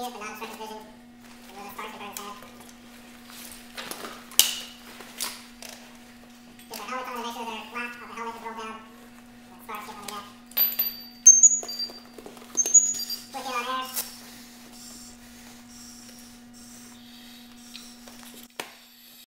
here for non-circumcision.